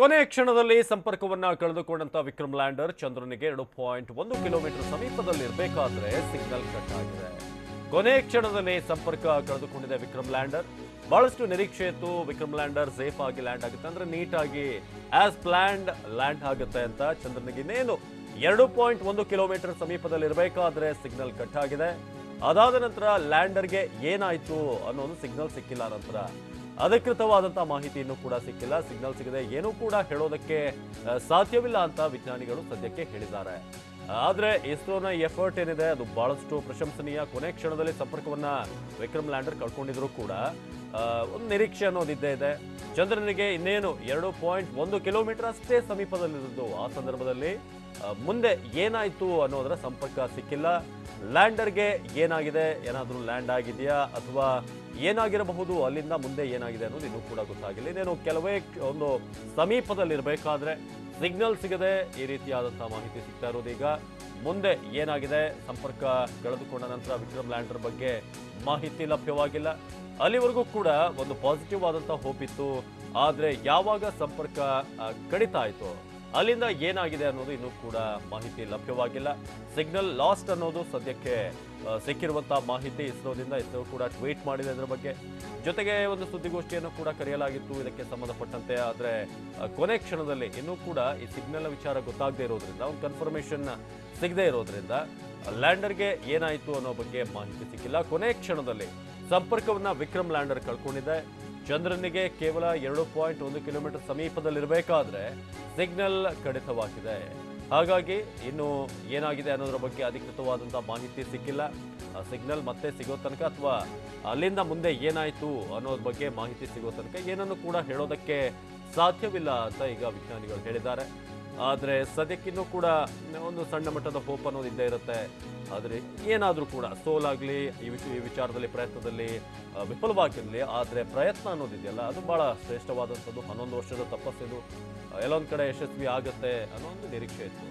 ಕೊನೆಯ ಕ್ಷಣದಲ್ಲಿ ಸಂಪರ್ಕವನ್ನ ಕಳೆದುಕೊಂಡಂತ ವಿಕ್ರಮ್ ಲ್ಯಾಂಡರ್ ಚಂದ್ರನಿಗೆ ಎರಡು ಪಾಯಿಂಟ್ ಒಂದು ಕಿಲೋಮೀಟರ್ ಸಮೀಪದಲ್ಲಿ ಇರಬೇಕಾದ್ರೆ ಸಿಗ್ನಲ್ ಕಟ್ ಆಗಿದೆ. ಕೊನೆಯ ಕ್ಷಣದಲ್ಲಿ ಸಂಪರ್ಕ ಕಳೆದುಕೊಂಡಿದೆ ವಿಕ್ರಮ್ ಲ್ಯಾಂಡರ್. ಬಹಳಷ್ಟು ನಿರೀಕ್ಷೆ ಇತ್ತು ವಿಕ್ರಮ್ ಲ್ಯಾಂಡರ್ ಸೇಫ್ ಆಗಿ ಲ್ಯಾಂಡ್ ಆಗುತ್ತೆ ಅಂದ್ರೆ ನೀಟಾಗಿ ಆಸ್ ಪ್ಲಾನ್ಡ್ ಲ್ಯಾಂಡ್ ಆಗುತ್ತೆ ಅಂತ ಚಂದ್ರನಿಗೆ ಇನ್ನೇನು ಎರಡು ಪಾಯಿಂಟ್ ಒಂದು ಕಿಲೋಮೀಟರ್ ಸಮೀಪದಲ್ಲಿ ಇರಬೇಕಾದ್ರೆ ಸಿಗ್ನಲ್ ಕಟ್ ಆಗಿದೆ. ಅದಾದ ನಂತರ ಲ್ಯಾಂಡರ್ಗೆ ಏನಾಯ್ತು ಒಂದು ಸಿಗ್ನಲ್ ಸಿಕ್ಕಿಲ್ಲ ನಂತರ. ಅಧಿಕೃತವಾದಂತಹ ಮಾಹಿತಿ ಇನ್ನೂ ಕೂಡ ಸಿಕ್ಕಿಲ್ಲ. ಸಿಗ್ನಲ್ ಸಿಗದೆ ಏನೂ ಕೂಡ ಹೇಳೋದಕ್ಕೆ ಸಾಧ್ಯವಿಲ್ಲ ಅಂತ ವಿಜ್ಞಾನಿಗಳು ಸದ್ಯಕ್ಕೆ ಹೇಳಿದ್ದಾರೆ. ಆದ್ರೆ ಇಸ್ರೋನ ಎಫರ್ಟ್ ಏನಿದೆ, ಅದು ಬಹಳಷ್ಟು ಪ್ರಶಂಸನೀಯ. ಕೊನೆ ಕ್ಷಣದಲ್ಲಿ ಸಂಪರ್ಕವನ್ನ ವಿಕ್ರಮ್ ಲ್ಯಾಂಡರ್ ಕಳ್ಕೊಂಡಿದ್ರು ಕೂಡ. ಒಂದು ನಿರೀಕ್ಷೆ ಅನ್ನೋದು ಇದ್ದೇ ಇದೆ. ಚಂದ್ರನಿಗೆ ಇನ್ನೇನು ಎರಡು ಪಾಯಿಂಟ್ ಒಂದು ಕಿಲೋಮೀಟರ್ ಅಷ್ಟೇ ಸಮೀಪದಲ್ಲಿರೋದು ಆ ಸಂದರ್ಭದಲ್ಲಿ ಮುಂದೆ ಏನಾಯ್ತು ಅನ್ನೋದರ ಸಂಪರ್ಕ ಸಿಕ್ಕಿಲ್ಲ. ಲ್ಯಾಂಡರ್ಗೆ ಏನಾಗಿದೆ? ಏನಾದರೂ ಲ್ಯಾಂಡ್ ಆಗಿದೆಯಾ? ಅಥವಾ ಏನಾಗಿರಬಹುದು? ಅಲ್ಲಿಂದ ಮುಂದೆ ಏನಾಗಿದೆ ಅನ್ನೋದು ಇನ್ನೂ ಕೂಡ ಗೊತ್ತಾಗಿಲ್ಲ. ಇನ್ನೇನು ಕೆಲವೇ ಒಂದು ಸಮೀಪದಲ್ಲಿರಬೇಕಾದ್ರೆ ಸಿಗ್ನಲ್ ಸಿಗದೆ ಈ ರೀತಿಯಾದಂತಹ ಮಾಹಿತಿ ಸಿಗ್ತಾ ಇರೋದೀಗ ಮುಂದೆ ಏನಾಗಿದೆ? ಸಂಪರ್ಕ ಕಳೆದುಕೊಂಡ ನಂತರ ವಿಕ್ರಮ್ ಲ್ಯಾಂಡರ್ ಬಗ್ಗೆ ಮಾಹಿತಿ ಲಭ್ಯವಾಗಿಲ್ಲ. ಅಲ್ಲಿವರೆಗೂ ಕೂಡ ಒಂದು ಪಾಸಿಟಿವ್ ಆದಂತಹ ಹೋಪ್ ಇತ್ತು. ಆದ್ರೆ ಯಾವಾಗ ಸಂಪರ್ಕ ಕಡಿತ ಆಯ್ತು? ಅಲ್ಲಿಂದ ಏನಾಗಿದೆ ಅನ್ನೋದು ಇನ್ನೂ ಕೂಡ ಮಾಹಿತಿ ಲಭ್ಯವಾಗಿಲ್ಲ. ಸಿಗ್ನಲ್ ಲಾಸ್ಟ್ ಅನ್ನೋದು ಸದ್ಯಕ್ಕೆ ಸಿಕ್ಕಿರುವಂತಹ ಮಾಹಿತಿ ಇಸ್ರೋದಿಂದ ಇಸ್ರೋ ಕೂಡ ಟ್ವೀಟ್ ಮಾಡಿದೆ ಅದರ ಬಗ್ಗೆ. ಜೊತೆಗೆ ಒಂದು ಸುದ್ದಿಗೋಷ್ಠಿಯನ್ನು ಕೂಡ ಕರೆಯಲಾಗಿತ್ತು. ಇದಕ್ಕೆ ಸಂಬಂಧಪಟ್ಟಂತೆ ಆದರೆ ಕೊನೆ ಕ್ಷಣದಲ್ಲಿ ಇನ್ನೂ ಕೂಡ ಈ ಸಿಗ್ನಲ್ ವಿಚಾರ ಗೊತ್ತಾಗದೇ ಇರೋದ್ರಿಂದ, ಒಂದು ಕನ್ಫರ್ಮೇಷನ್ ಸಿಗದೇ ಇರೋದ್ರಿಂದ ಲ್ಯಾಂಡರ್ಗೆ ಏನಾಯಿತು ಅನ್ನೋ ಬಗ್ಗೆ ಮಾಹಿತಿ ಸಿಕ್ಕಿಲ್ಲ. ಕೊನೆ ಕ್ಷಣದಲ್ಲಿ ಸಂಪರ್ಕವನ್ನು ವಿಕ್ರಮ್ ಲ್ಯಾಂಡರ್ ಕಳ್ಕೊಂಡಿದೆ. ಚಂದ್ರನಿಗೆ ಕೇವಲ ಎರಡು ಪಾಯಿಂಟ್ ಒಂದು ಕಿಲೋಮೀಟರ್ ಸಮೀಪದಲ್ಲಿರಬೇಕಾದ್ರೆ ಸಿಗ್ನಲ್ ಕಡಿತವಾಗಿದೆ. ಹಾಗಾಗಿ ಇನ್ನು ಏನಾಗಿದೆ ಅನ್ನೋದ್ರ ಬಗ್ಗೆ ಅಧಿಕೃತವಾದಂತಹ ಮಾಹಿತಿ ಸಿಕ್ಕಿಲ್ಲ. ಸಿಗ್ನಲ್ ಮತ್ತೆ ಸಿಗೋ ತನಕ ಅಥವಾ ಅಲ್ಲಿಂದ ಮುಂದೆ ಏನಾಯ್ತು ಅನ್ನೋದ್ರ ಬಗ್ಗೆ ಮಾಹಿತಿ ಸಿಗೋ ತನಕ ಏನನ್ನು ಕೂಡ ಹೇಳೋದಕ್ಕೆ ಸಾಧ್ಯವಿಲ್ಲ ಅಂತ ಈಗ ವಿಜ್ಞಾನಿಗಳು ಹೇಳಿದ್ದಾರೆ. ಆದರೆ ಸದ್ಯಕ್ಕಿನ್ನೂ ಕೂಡ ಒಂದು ಸಣ್ಣ ಮಟ್ಟದ ಹೋಪ್ ಅನ್ನೋದು ಇದ್ದೇ ಇರುತ್ತೆ. ಆದರೆ ಏನಾದರೂ ಕೂಡ ಸೋಲಾಗಲಿ ಈ ವಿಷಯ ಈ ವಿಚಾರದಲ್ಲಿ, ಪ್ರಯತ್ನದಲ್ಲಿ ವಿಫಲವಾಗಿರಲಿ, ಆದರೆ ಪ್ರಯತ್ನ ಅನ್ನೋದಿದೆಯಲ್ಲ ಅದು ಭಾಳ ಶ್ರೇಷ್ಠವಾದಂಥದ್ದು. ಹನ್ನೊಂದು ವರ್ಷದ ತಪಸ್ಸಿದು ಎಲ್ಲೊಂದು ಕಡೆ ಯಶಸ್ವಿ ಆಗುತ್ತೆ ಅನ್ನೋ ಒಂದು ನಿರೀಕ್ಷೆ ಇತ್ತು.